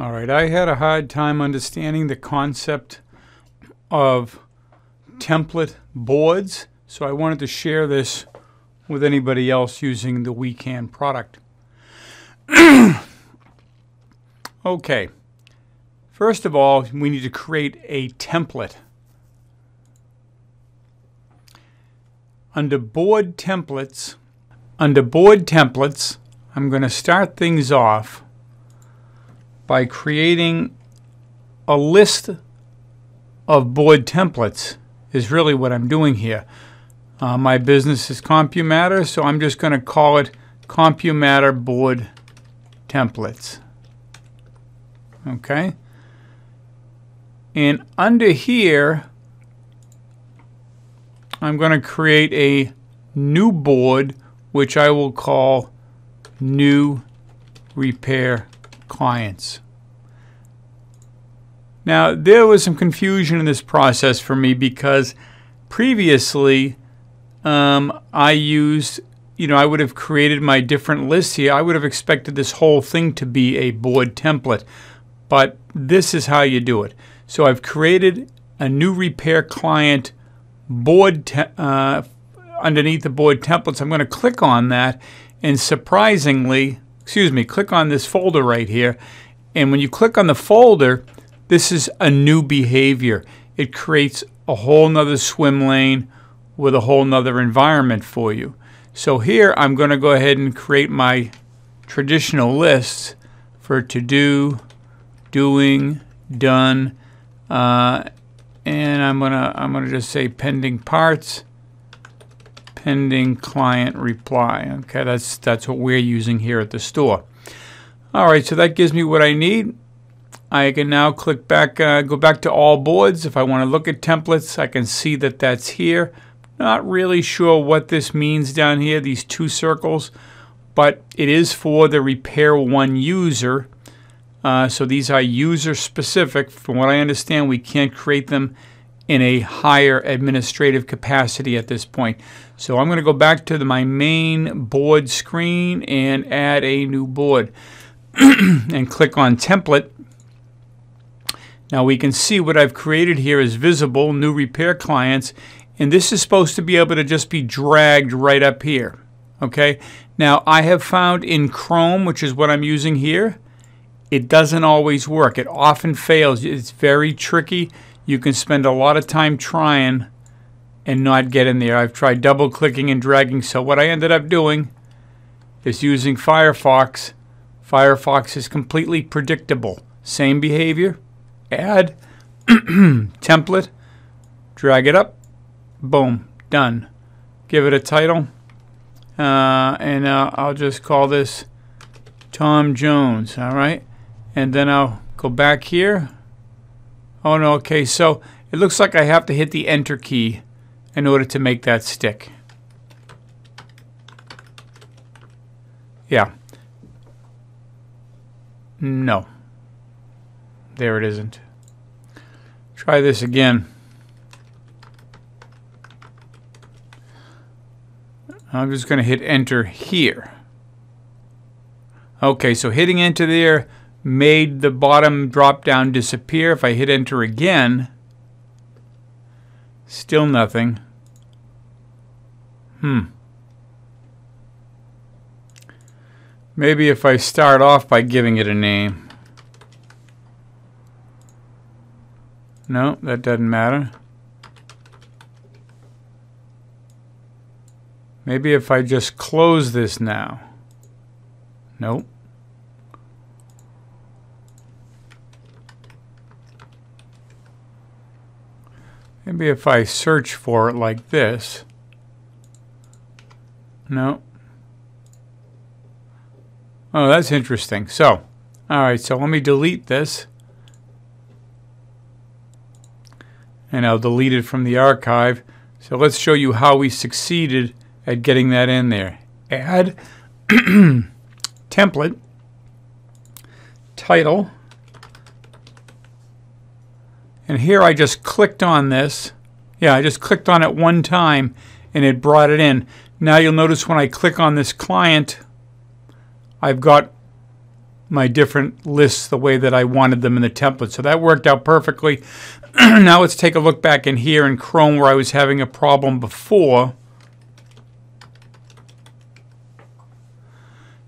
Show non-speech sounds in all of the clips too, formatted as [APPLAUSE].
All right, I had a hard time understanding the concept of template boards, so I wanted to share this with anybody else using the Wekan product. [CLEARS THROAT] okay, first of all, we need to create a template. Under board templates, under board templates, I'm going to start things off by creating a list of board templates is really what I'm doing here. Uh, my business is CompuMatter, so I'm just going to call it CompuMatter Board Templates. Okay? And under here, I'm going to create a new board, which I will call New Repair clients. Now, there was some confusion in this process for me because previously um, I used, you know, I would have created my different lists here. I would have expected this whole thing to be a board template, but this is how you do it. So I've created a new repair client board uh, underneath the board templates. I'm going to click on that, and surprisingly, excuse me, click on this folder right here. And when you click on the folder, this is a new behavior. It creates a whole nother swim lane with a whole nother environment for you. So here I'm going to go ahead and create my traditional lists for to do, doing, done, uh, and I'm gonna I'm gonna just say pending parts pending client reply. Okay, that's that's what we're using here at the store. All right, so that gives me what I need. I can now click back, uh, go back to all boards. If I want to look at templates, I can see that that's here. Not really sure what this means down here, these two circles, but it is for the Repair One user. Uh, so these are user specific. From what I understand, we can't create them in a higher administrative capacity at this point. So I'm going to go back to the, my main board screen and add a new board [CLEARS THROAT] and click on template. Now we can see what I've created here is visible, new repair clients, and this is supposed to be able to just be dragged right up here. Okay, now I have found in Chrome, which is what I'm using here, it doesn't always work. It often fails. It's very tricky you can spend a lot of time trying and not get in there. I've tried double clicking and dragging. So what I ended up doing is using Firefox. Firefox is completely predictable. Same behavior. Add [CLEARS THROAT] template. Drag it up. Boom. Done. Give it a title. Uh, and uh, I'll just call this Tom Jones. All right. And then I'll go back here Oh no, okay, so it looks like I have to hit the enter key in order to make that stick. Yeah. No. There it isn't. Try this again. I'm just going to hit enter here. Okay, so hitting enter there made the bottom drop down disappear. If I hit enter again, still nothing. Hmm. Maybe if I start off by giving it a name. No, that doesn't matter. Maybe if I just close this now. Nope. Maybe if I search for it like this. No. Oh, that's interesting. So, all right, so let me delete this. And I'll delete it from the archive. So let's show you how we succeeded at getting that in there. Add [CLEARS THROAT] template, title, and here I just clicked on this. Yeah, I just clicked on it one time and it brought it in. Now you'll notice when I click on this client, I've got my different lists the way that I wanted them in the template. So that worked out perfectly. [CLEARS THROAT] now let's take a look back in here in Chrome where I was having a problem before.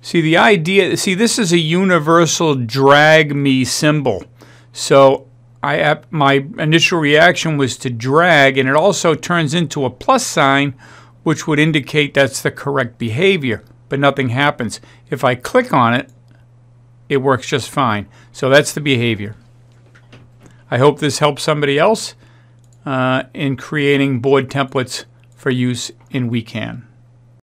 See the idea, see this is a universal drag me symbol. So I my initial reaction was to drag and it also turns into a plus sign which would indicate that's the correct behavior, but nothing happens. If I click on it, it works just fine. So that's the behavior. I hope this helps somebody else uh, in creating board templates for use in Wekan.